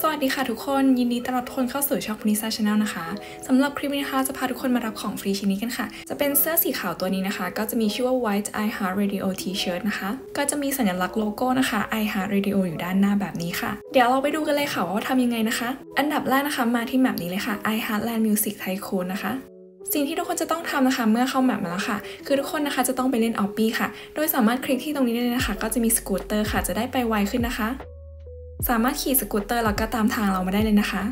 สวัสดีค่ะทุกคนยินดีต้อนรับทุกคนเข้าสู่ช่องพนิซา Channel นะคะสำหรับคลิปนี้นะคะจะพาทุกคนมารับของฟรีชิ้นนี้กันค่ะ จะเป็นเสื้อสีขาวตัวนี้นะคะ ก็จะมีชื่อว่า White iHeartRadio T-shirt นะคะ ก็จะมีสัญลักษณ์โลโก้นะคะ iHeartRadio อยู่ด้านหน้าแบบนี้ค่ะ เดี๋ยวเราไปดูกันเลยค่ะว่าทำยังไงนะคะ อันดับแรกนะคะมาที่ map นี้เลยค่ะ iHeartLand Music Tycoon นะคะสิ่งที่ทุกคนจะต้องทำนะคะเมื่อเข้า map มาแล้วค่ะ คือทุกคนนะคะจะต้องไปเล่น obby ค่ะ โดยสามารถคลิกที่ตรงนี้ได้เลยนะคะ ก็จะมีสกูตเตอร์ค่ะจะได้ไปไวขึ้นนะคะ สามารถขี่สกูตเตอร์แล้วก็ตามทางเรามาได้เลยนะคะ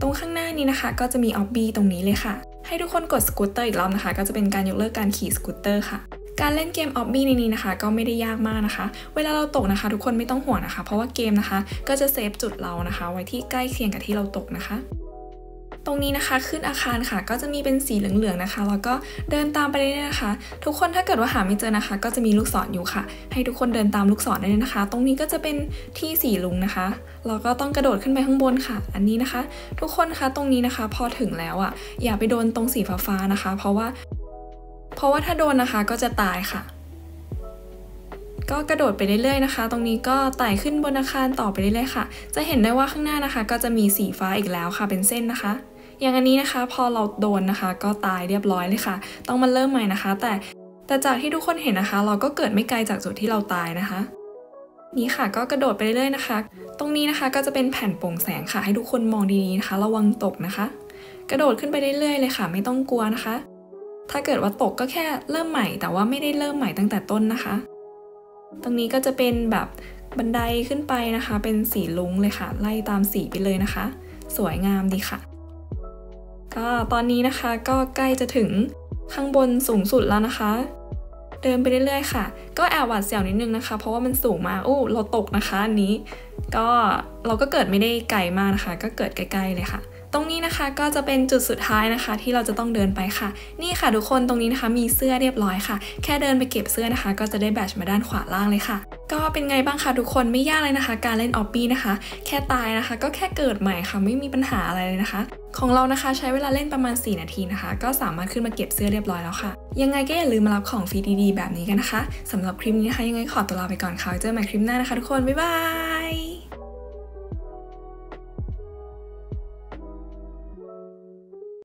ตรงข้างหน้านี้นะคะ ก็จะมี obby ตรงนี้เลยค่ะ ให้ทุกคนกดสกูตเตอร์อีกรอบนะคะ ก็จะเป็นการยกเลิกการขี่สกูตเตอร์ค่ะ การเล่นเกม obby ในนี้นะคะ ก็ไม่ได้ยากมากนะคะ เวลาเราตกนะคะ ทุกคนไม่ต้องห่วงนะคะ เพราะว่าเกมนะคะ ก็จะ save จุดเรานะคะ ไว้ที่ใกล้เคียงกับที่เราตกนะคะ ตรงนี้นะคะขึ้นอาคารค่ะ ก็จะมีเป็นสีเหลืองๆนะคะ แล้วก็เดินตามไปเรื่อยๆนะคะ ทุกคนถ้าเกิดว่าหาไม่เจอนะคะ ก็จะมีลูกศรอยู่ค่ะ ให้ทุกคนเดินตามลูกศรได้เลยนะคะ ตรงนี้ก็จะเป็นที่สีลุงนะคะเราก็ต้องกระโดดขึ้นไปข้างบนค่ะ อันนี้นะคะ ทุกคนคะตรงนี้นะคะ พอถึงแล้วอะ อย่าไปโดนตรงสีฟ้าๆนะคะ เพราะว่า เพราะว่าถ้าโดนนะคะก็จะตายค่ะก็กระโดดไปเรื่อยๆนะคะ ตรงนี้ก็ไต่ขึ้นบนอาคารต่อไปเรื่อยๆค่ะ จะเห็นได้ว่าข้างหน้านะคะ ก็จะมีสีฟ้าอีกแล้วค่ะ เป็นเส้นนะคะ อย่างอันนี้นะคะ พอเราโดนนะคะ ก็ตายเรียบร้อยเลยค่ะ ต้องมาเริ่มใหม่นะคะ แต่แต่จากที่ทุกคนเห็นนะคะ เราก็เกิดไม่ไกลจากจุดที่เราตายนะคะ นี่ค่ะก็กระโดดไปเรื่อยๆนะคะ ตรงนี้นะคะก็จะเป็นแผ่นโปร่งแสงค่ะ ให้ทุกคนมองดีๆนะคะ ระวังตกนะคะ กระโดดขึ้นไปเรื่อยๆเลยค่ะ ไม่ต้องกลัวนะคะ ถ้าเกิดว่าตกก็แค่เริ่มใหม่ แต่ว่าไม่ได้เริ่มใหม่ตั้งแต่ต้นนะคะ ตรงนี้ก็จะเป็นแบบบันไดขึ้นไปนะคะ เป็นสีลุ้งเลยค่ะ ไล่ตามสีไปเลยนะคะ สวยงามดีค่ะ ก็ตอนนี้นะคะก็ใกล้จะถึงข้างบนสูงสุดแล้วนะคะ เดินไปเรื่อยๆค่ะ ก็แอบหวาดเสียวนิดนึงนะคะ เพราะว่ามันสูงมากอู้เราตกนะคะอันนี้ ก็เราก็เกิดไม่ได้ไกลมากนะคะ ก็เกิดใกล้ๆเลยค่ะ ตรงนี้นะคะก็จะเป็นจุดสุดท้ายนะคะ ที่เราจะต้องเดินไปค่ะ นี่ค่ะทุกคนตรงนี้นะคะมีเสื้อเรียบร้อยค่ะ แค่เดินไปเก็บเสื้อนะคะ ก็จะได้แบตมาด้านขวาล่างเลยค่ะ ก็เป็นไงบ้างคะทุกคนไม่ยากเลยนะคะ การเล่นออปปี้นะคะ แค่ตายนะคะ ก็แค่เกิดใหม่ค่ะไม่มีปัญหาอะไรเลยนะคะ ของเรานะคะใช้เวลาเล่นประมาณ 4 นาทีนะคะ ก็สามารถขึ้นมาเก็บเสื้อเรียบร้อยแล้วค่ะ ยังไงก็อย่าลืมมารับของฟรีดีๆแบบนี้กันนะคะสำหรับคลิปนี้นะคะยังไงขอตัวลาไปก่อนค่ะเจอกันใหม่คลิปหน้านะคะ ทุกคนบ๊ายบาย